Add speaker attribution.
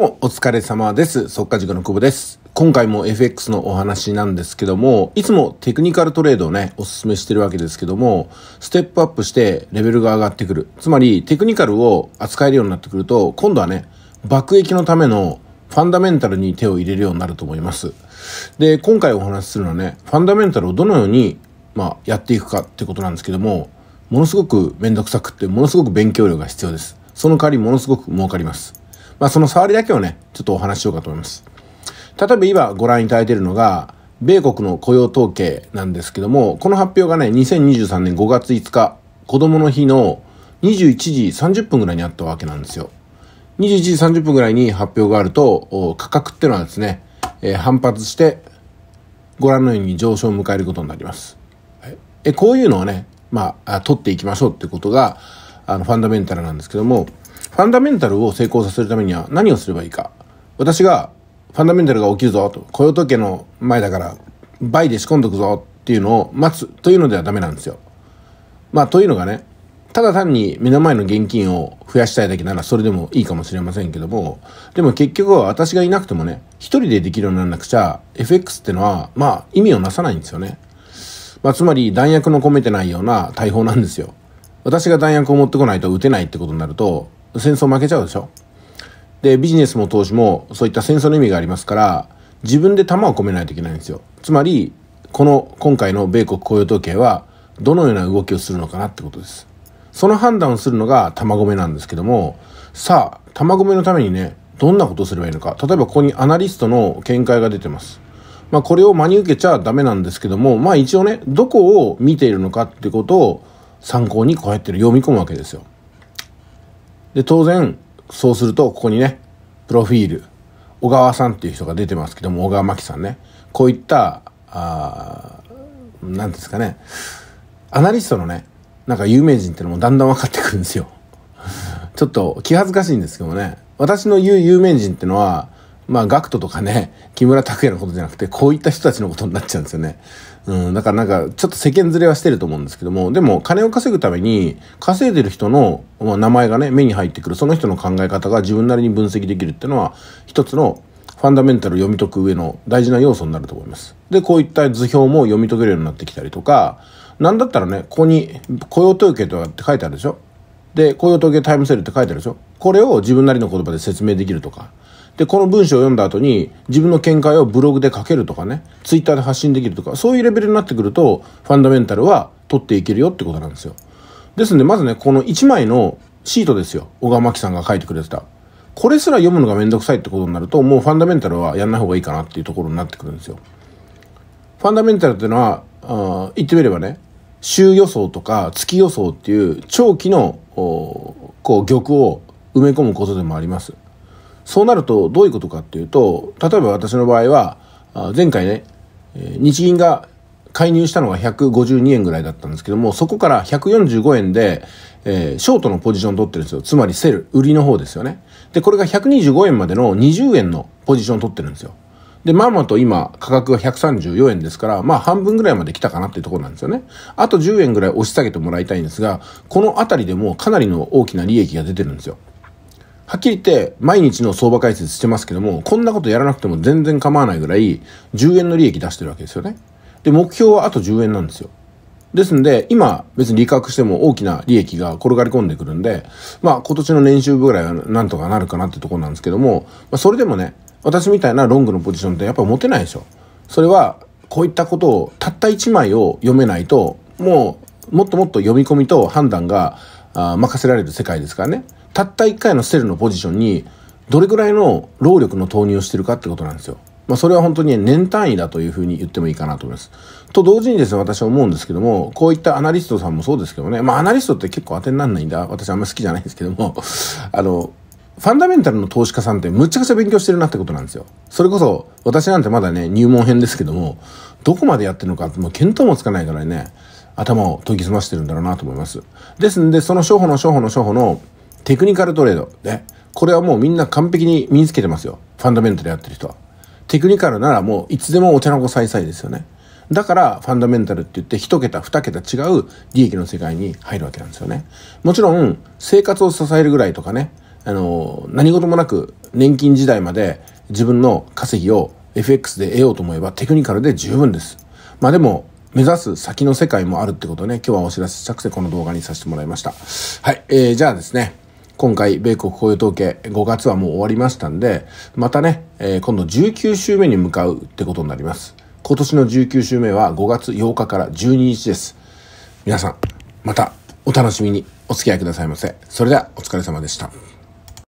Speaker 1: お疲れ様です。速稼塾の久保です。今回も FX のお話なんですけども、いつもテクニカルトレードをね、お勧めしてるわけですけども、ステップアップしてレベルが上がってくる。つまり、テクニカルを扱えるようになってくると、今度はね、爆撃のためのファンダメンタルに手を入れるようになると思います。で、今回お話しするのはね、ファンダメンタルをどのように、まあ、やっていくかってことなんですけども、ものすごくめんどくさくって、ものすごく勉強量が必要です。その代わりものすごく儲かります。まあ、その触りだけをね、ちょっとお話しようかと思います。例えば今ご覧いただいているのが、米国の雇用統計なんですけども、この発表がね、2023年5月5日、子供の日の21時30分ぐらいにあったわけなんですよ。21時30分ぐらいに発表があると、価格っていうのはですね、えー、反発して、ご覧のように上昇を迎えることになります。えこういうのをね、まあ、取っていきましょうってことが、あの、ファンダメンタルなんですけども、ファンダメンタルを成功させるためには何をすればいいか。私が、ファンダメンタルが起きるぞと、雇用統計の前だから、倍で仕込んどくぞっていうのを待つというのではダメなんですよ。まあ、というのがね、ただ単に目の前の現金を増やしたいだけならそれでもいいかもしれませんけども、でも結局は私がいなくてもね、一人でできるようにならなくちゃ、FX ってのは、まあ、意味をなさないんですよね。まあ、つまり弾薬の込めてないような大砲なんですよ。私が弾薬を持ってこないと撃てないってことになると、戦争負けちゃうでしょ？で、ビジネスも投資もそういった戦争の意味がありますから、自分で弾を込めないといけないんですよ。つまり、この今回の米国雇用統計は、どのような動きをするのかなってことです。その判断をするのが玉込めなんですけども、さあ、玉込めのためにね、どんなことをすればいいのか。例えばここにアナリストの見解が出てます。まあこれを真に受けちゃダメなんですけども、まあ一応ね、どこを見ているのかってことを参考にこうやって読み込むわけですよ。で、当然、そうすると、ここにね、プロフィール、小川さんっていう人が出てますけども、小川真紀さんね。こういった、あなんですかね、アナリストのね、なんか有名人っていうのもだんだん分かってくるんですよ。ちょっと気恥ずかしいんですけどもね、私の言う有名人ってのは、まあ、ガクトとかね、木村拓哉のことじゃなくて、こういった人たちのことになっちゃうんですよね。うん、だからなんか、ちょっと世間ずれはしてると思うんですけども、でも、金を稼ぐために、稼いでる人の、まあ、名前がね、目に入ってくる、その人の考え方が自分なりに分析できるっていうのは、一つのファンダメンタルを読み解く上の大事な要素になると思います。で、こういった図表も読み解けるようになってきたりとか、なんだったらね、ここに雇用統計とかって書いてあるでしょ？で、雇用統計タイムセールって書いてあるでしょ？これを自分なりの言葉で説明できるとか。で、この文章を読んだ後に自分の見解をブログで書けるとかね、ツイッターで発信できるとか、そういうレベルになってくると、ファンダメンタルは取っていけるよってことなんですよ。ですんで、まずね、この1枚のシートですよ。小川真紀さんが書いてくれてた。これすら読むのがめんどくさいってことになると、もうファンダメンタルはやんない方がいいかなっていうところになってくるんですよ。ファンダメンタルっていうのは、あ言ってみればね、週予想とか月予想っていう長期の、こう、玉を埋め込むことでもあります。そうなるとどういうことかっていうと、例えば私の場合は、前回ね、日銀が介入したのが152円ぐらいだったんですけども、そこから145円で、えー、ショートのポジション取ってるんですよ。つまりセル、売りの方ですよね。で、これが125円までの20円のポジション取ってるんですよ。で、まあまあと今価格が134円ですから、まあ半分ぐらいまで来たかなっていうところなんですよね。あと10円ぐらい押し下げてもらいたいんですが、この辺りでもかなりの大きな利益が出てるんですよ。はっきり言って毎日の相場解説してますけども、こんなことやらなくても全然構わないぐらい10円の利益出してるわけですよね。で、目標はあと10円なんですよ。ですんで、今別に利確しても大きな利益が転がり込んでくるんで、まあ今年の年収ぐらいはなんとかなるかなってところなんですけども、まあそれでもね、私みたいなロングのポジションってやっぱ持てないでしょ。それはこういったことをたった1枚を読めないと、もうもっともっと読み込みと判断があ任せられる世界ですからね。たった1回のセルのポジションにどれぐらいの労力の投入をしてるかってことなんですよ。まあ、それは本当に年単位だというふうに言ってもいいかなと思います。と同時にですね、私は思うんですけども、こういったアナリストさんもそうですけどね、まあ、アナリストって結構当てにならないんだ。私あんま好きじゃないんですけども、あの、ファンダメンタルの投資家さんってむちゃくちゃ勉強してるなってことなんですよ。それこそ、私なんてまだね、入門編ですけども、どこまでやってるのかもう見当もつかないからね、頭を研ぎ澄ましてるんだろうなと思います。ですんで、その処方の処方の処方のテクニカルトレード。ね。これはもうみんな完璧に身につけてますよ。ファンダメンタルやってる人は。テクニカルならもういつでもお茶の子さいさいですよね。だからファンダメンタルって言って一桁二桁違う利益の世界に入るわけなんですよね。もちろん生活を支えるぐらいとかね、あの、何事もなく年金時代まで自分の稼ぎを FX で得ようと思えばテクニカルで十分です。まあでも、目指す先の世界もあるってことね、今日はお知らせしたくてこの動画にさせてもらいました。はい、えー、じゃあですね、今回、米国雇用統計5月はもう終わりましたんで、またね、えー、今度19週目に向かうってことになります。今年の19週目は5月8日から12日です。皆さん、またお楽しみにお付き合いくださいませ。それではお疲れ様でした。